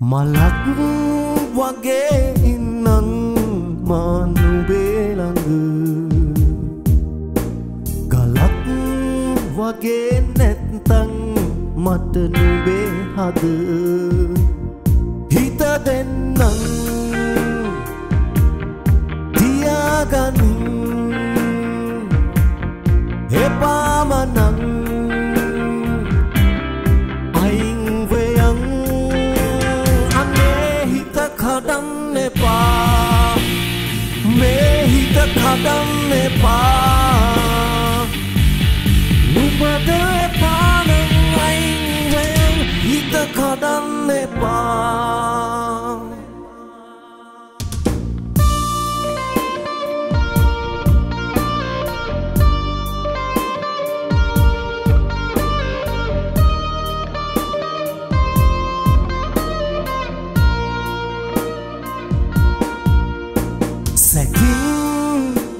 මලක් වගේ ඉන්නන් මානුබේළඟ ගලක් වගේ නැත්තං මට නුබේ හද. හිත දෙන්නන් තියාගනින් කඩන්න එපා මේ හිත කඩන්න එපා නුබද එපානං අයින්වයන් හිත කඩන්න එපා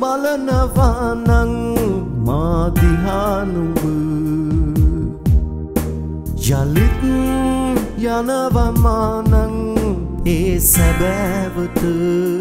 බලනවානං මාදිහානුව යළිත් යනවමානං ඒ සැබෑවට.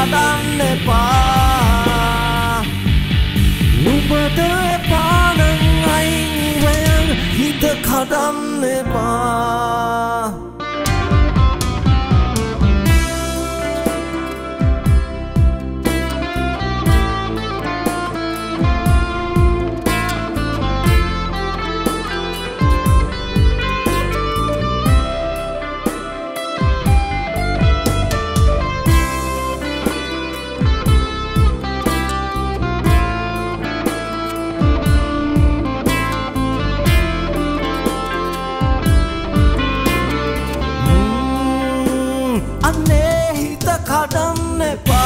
හිත කඩන්න එපා නුබට එපානං අයිවයන් හිත කඩන්න එපා. කඩන්න